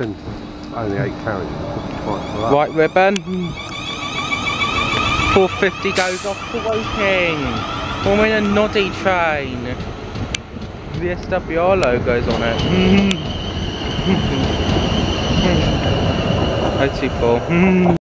Only eight carriage. Right, full up. Ribbon. 450 goes off to Woking. We're in a noddy train. The SWR logo's on it. 024.